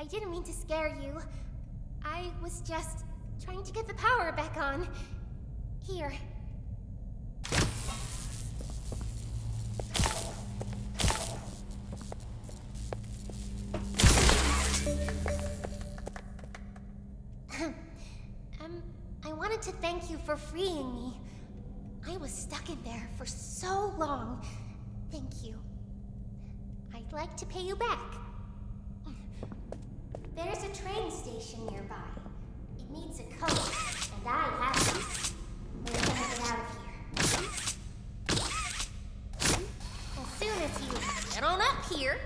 I didn't mean to scare you. I was just trying to get the power back on. Here. um, I wanted to thank you for freeing me. I was stuck in there for so long. Thank you. I'd like to pay you back. There's a train station nearby. It needs a code, and I have it. We're gonna get out of here. As soon as you get on up here.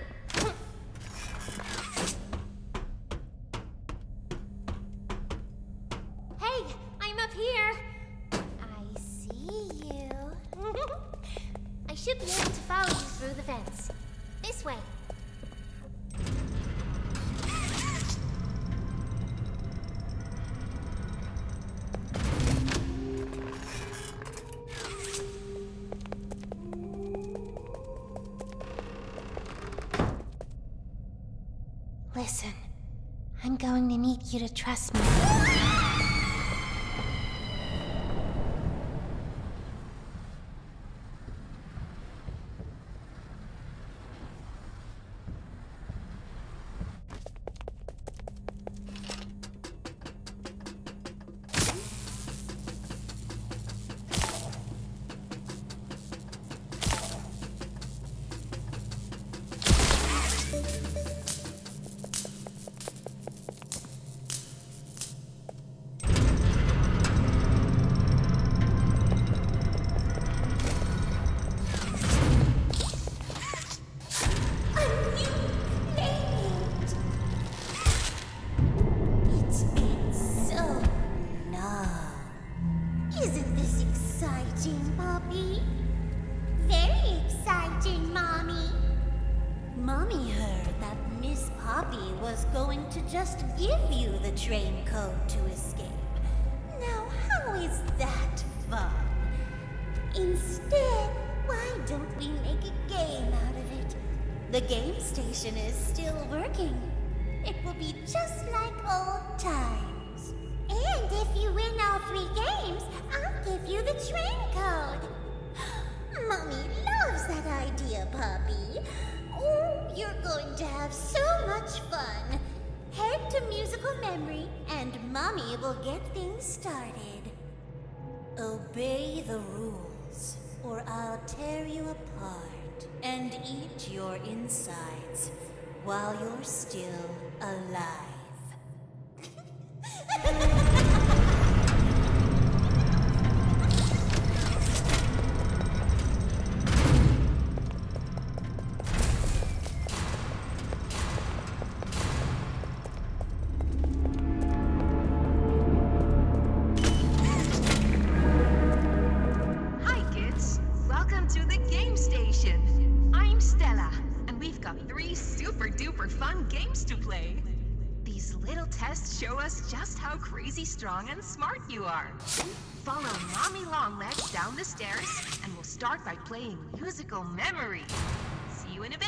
Listen, I'm going to need you to trust me. Three games, I'll give you the train code. Mommy loves that idea, Poppy. Oh, you're going to have so much fun. Head to musical memory, and Mommy will get things started. Obey the rules, or I'll tear you apart and eat your insides while you're still alive. Musical memory. See you in a bit.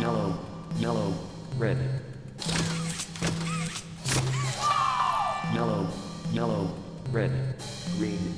Yellow, yellow, red, yellow, yellow, red, green,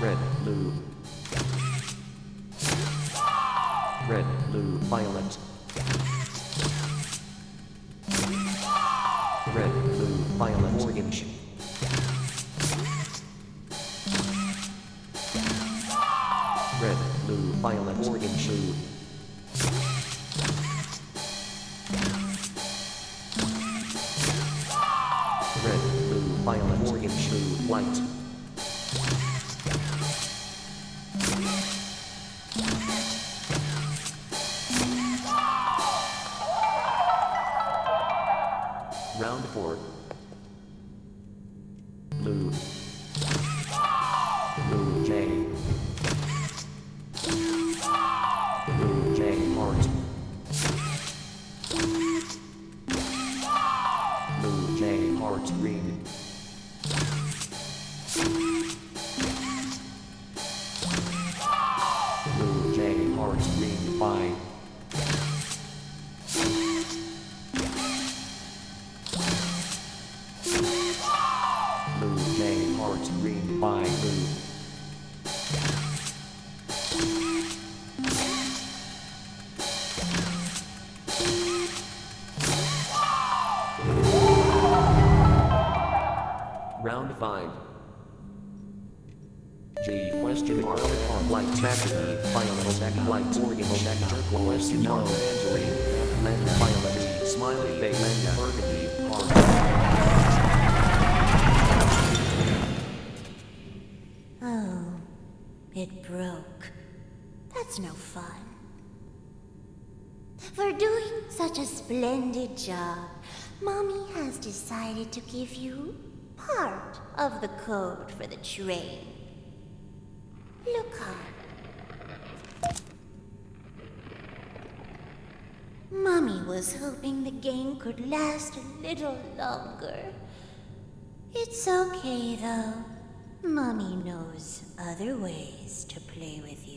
Red, blue. Red, blue, violet. 5. G question mark. Like taxi, violet organ turquoise violet, smiley face, burgundy, Oh, it broke. That's no fun. For doing such a splendid job, Mommy has decided to give you part of the code for the train. Look up. Mummy was hoping the game could last a little longer. It's okay, though. Mummy knows other ways to play with you.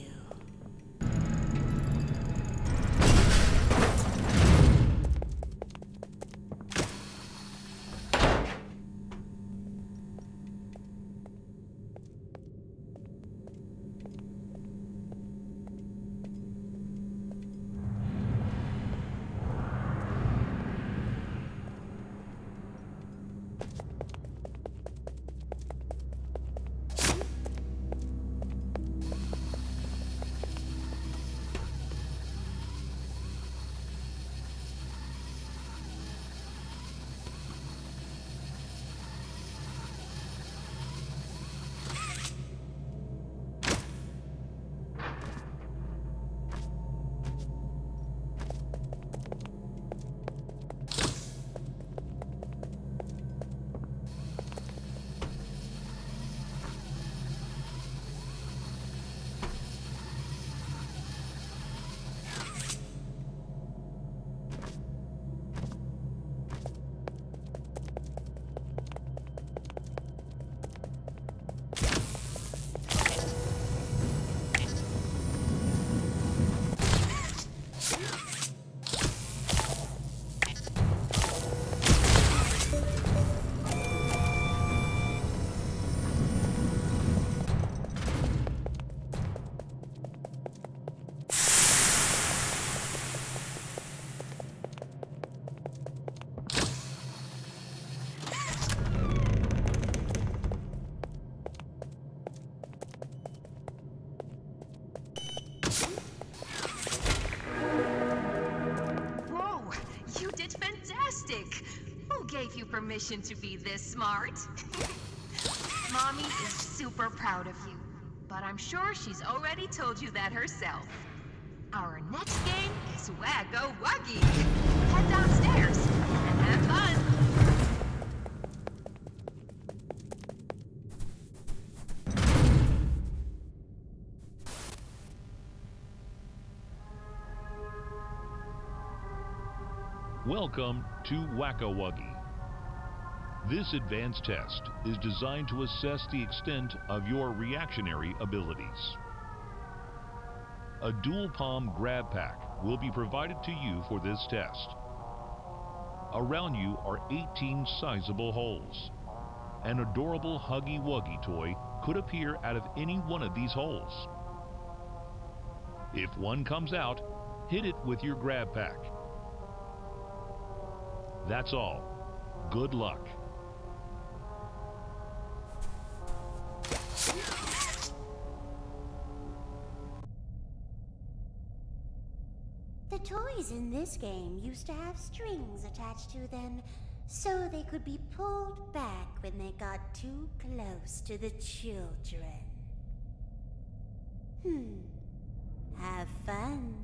To be this smart? Mommy is super proud of you, but I'm sure she's already told you that herself. Our next game is Whack-A-Wuggy. Head downstairs and have fun. Welcome to Whack-A-Wuggy. This advanced test is designed to assess the extent of your reactionary abilities. A dual palm grab pack will be provided to you for this test. Around you are 18 sizable holes. An adorable Huggy Wuggy toy could appear out of any one of these holes. If one comes out, hit it with your grab pack. That's all. Good luck. Toys in this game used to have strings attached to them so they could be pulled back when they got too close to the children. Hmm. Have fun.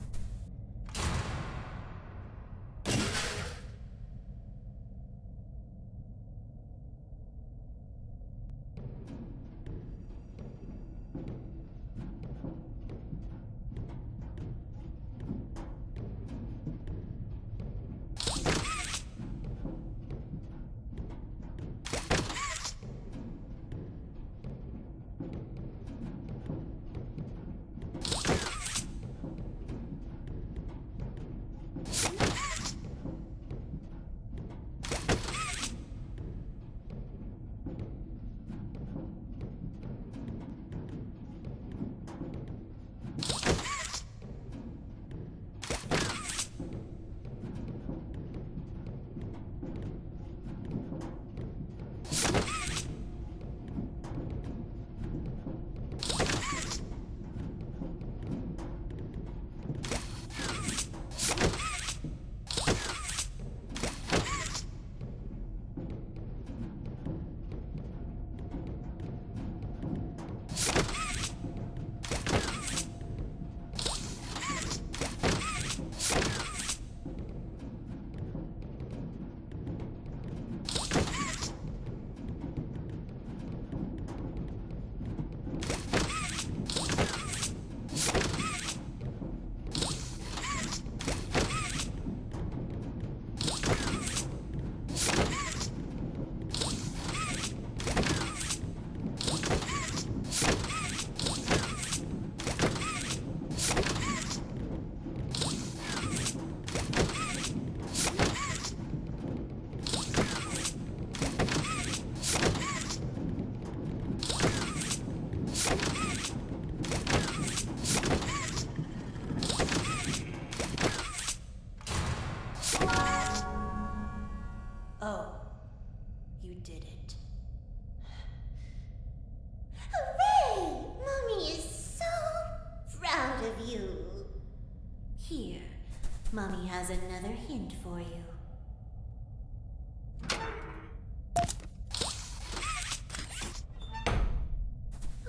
Has another hint for you.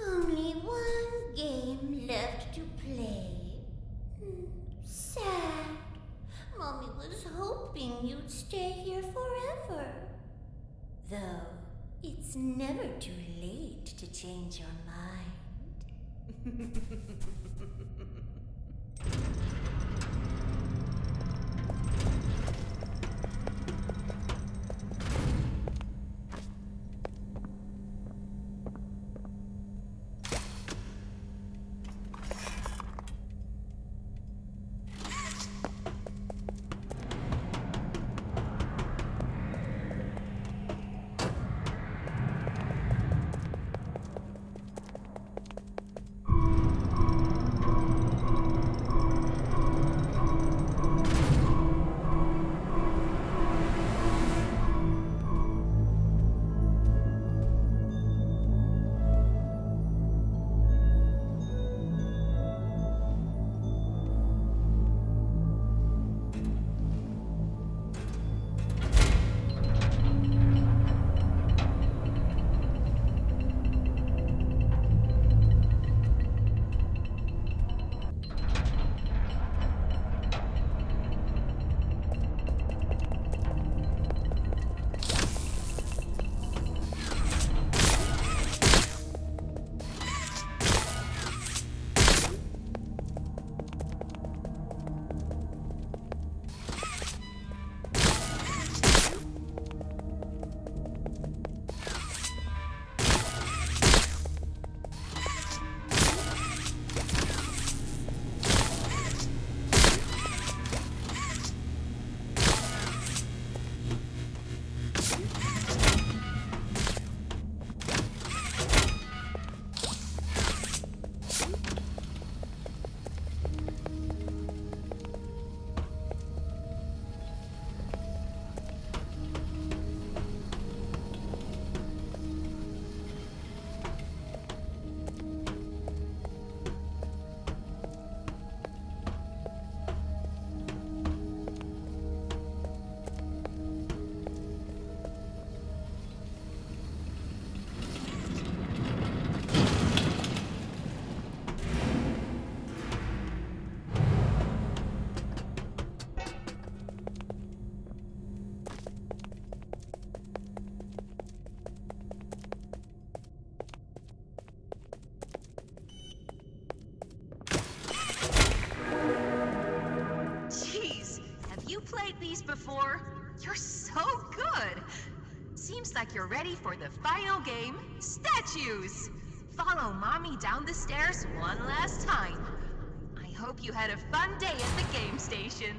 Only one game left to play. Hmm, Sad. Mommy was hoping you'd stay here forever. Though, it's never too late to change your mind. ready for the final game, Statues! Follow Mommy down the stairs one last time. I hope you had a fun day at the game station.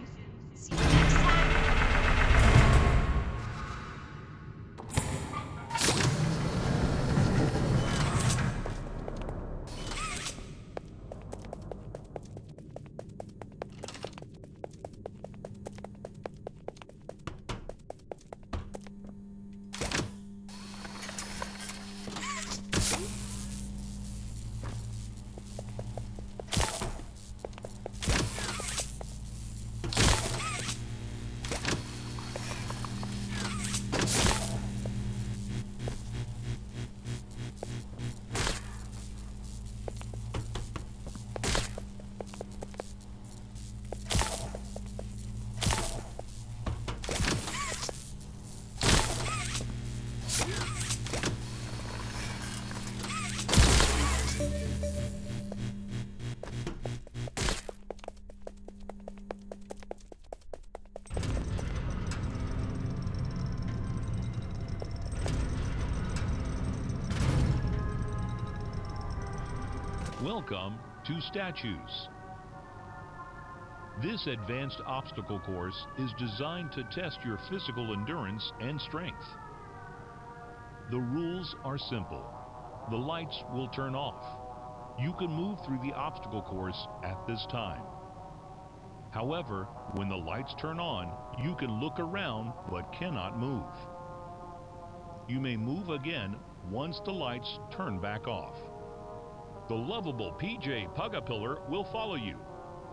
Welcome to Statues. This advanced obstacle course is designed to test your physical endurance and strength. The rules are simple. The lights will turn off. You can move through the obstacle course at this time. However, when the lights turn on, you can look around but cannot move. You may move again once the lights turn back off. The lovable PJ Pugapillar will follow you.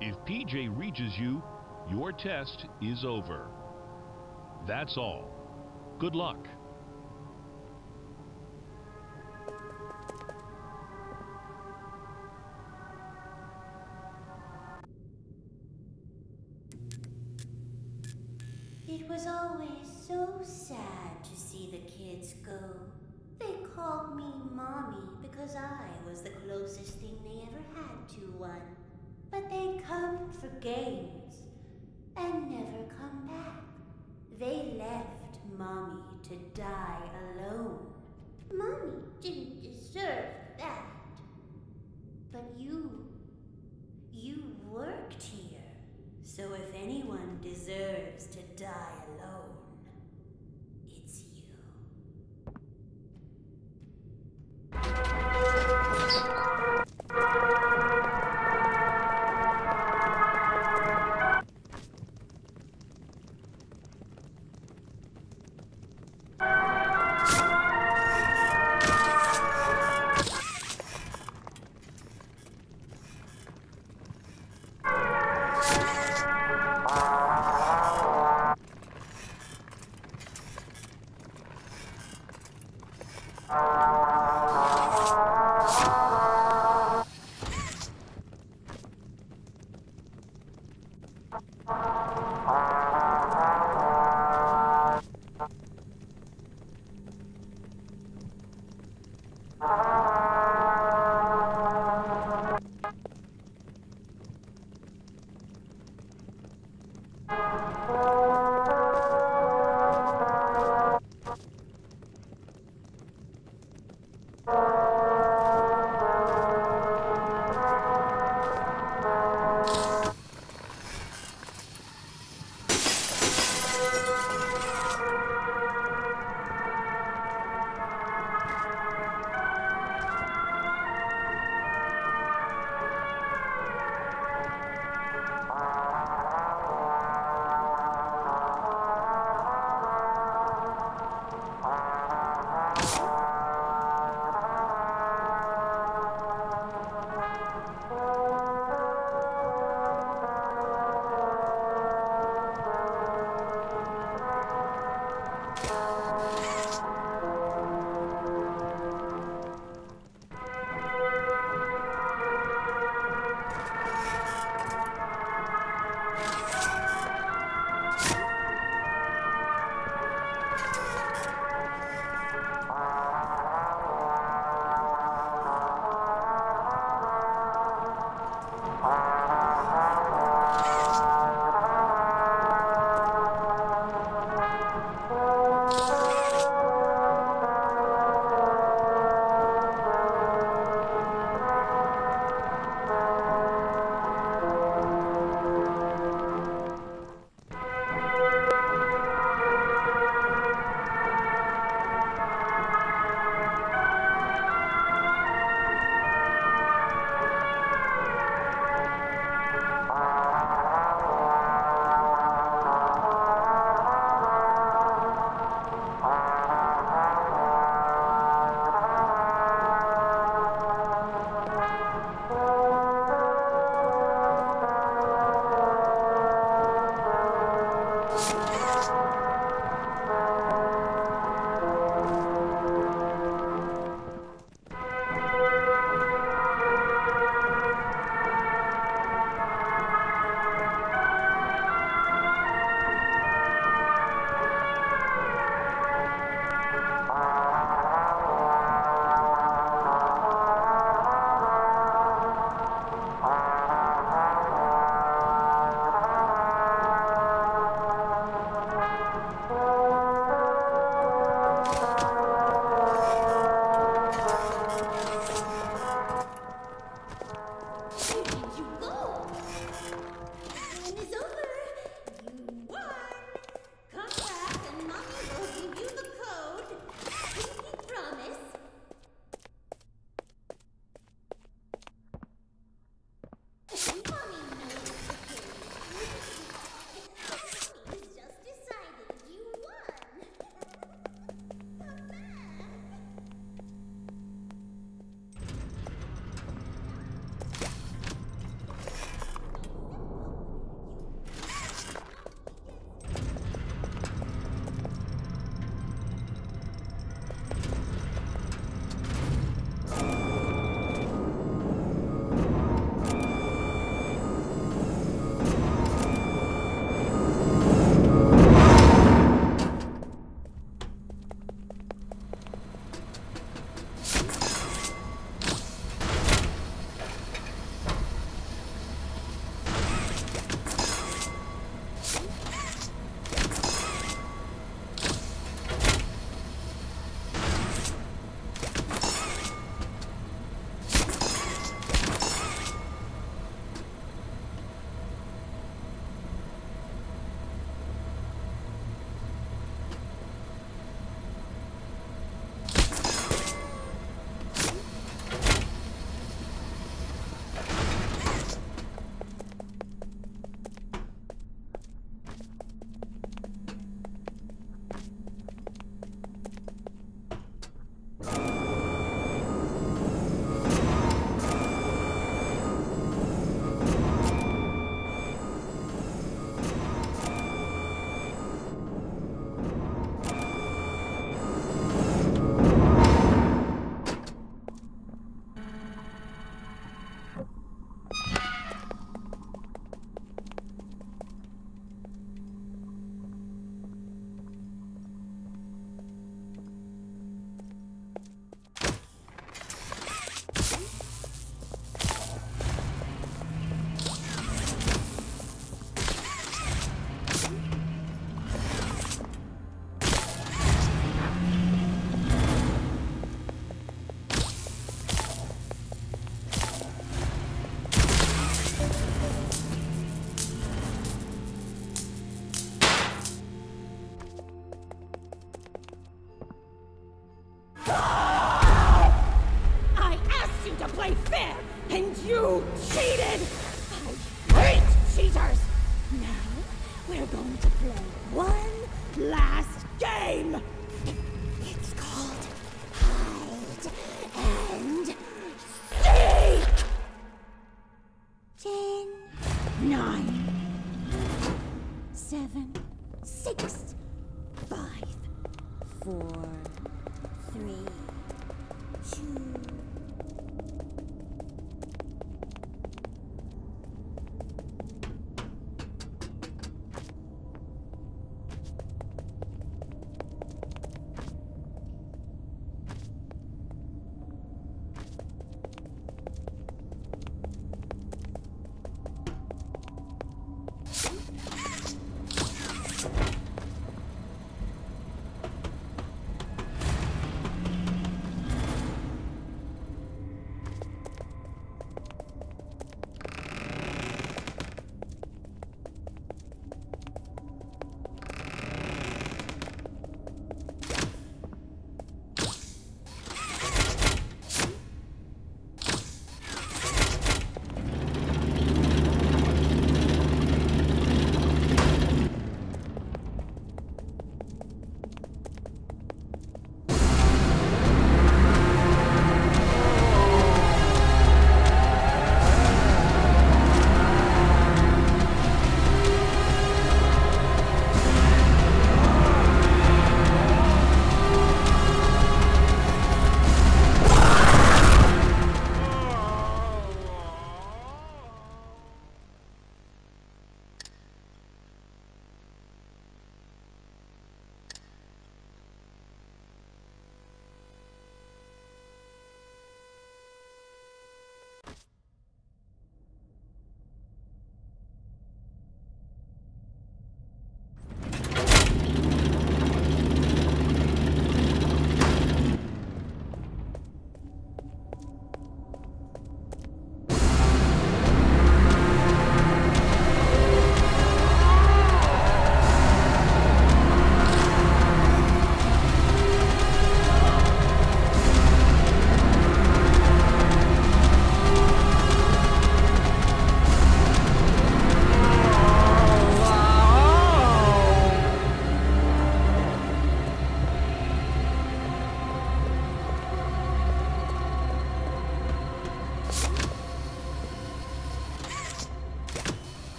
If PJ reaches you, Your test is over. That's all. Good luck.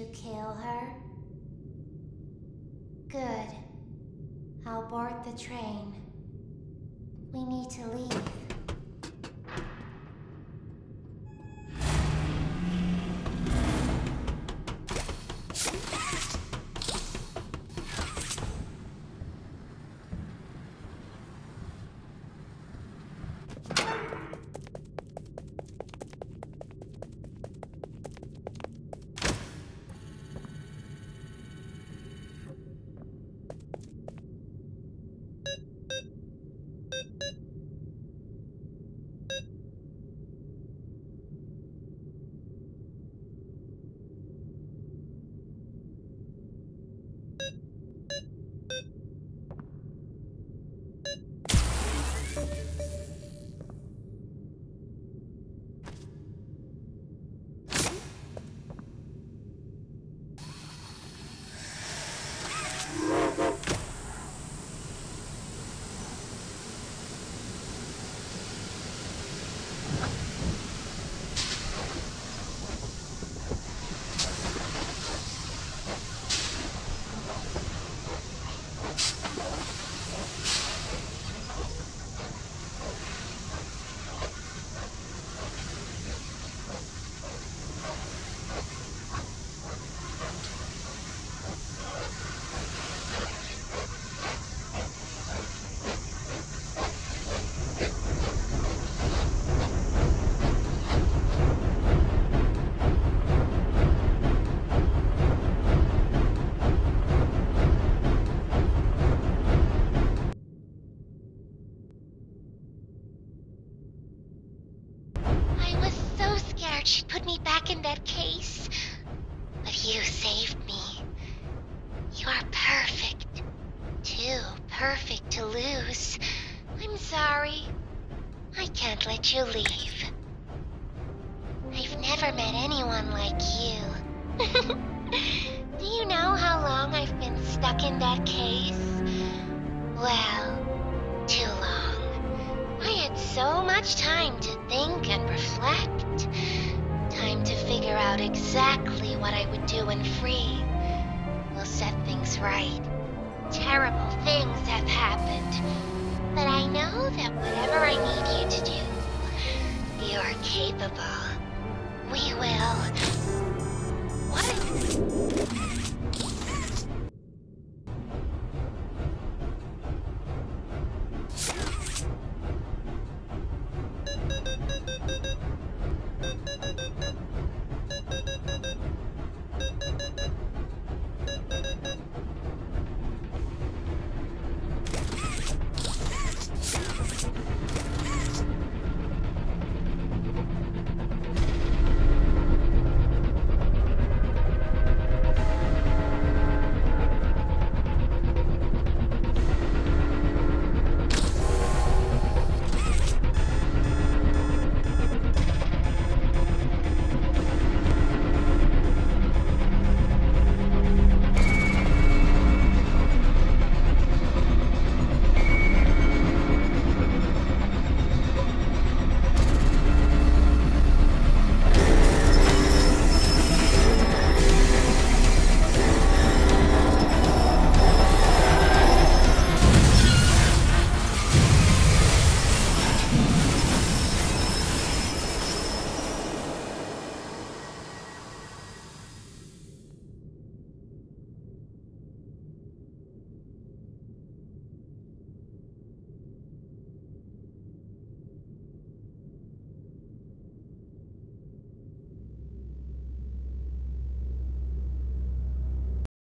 You kill her? Good. I'll board the train.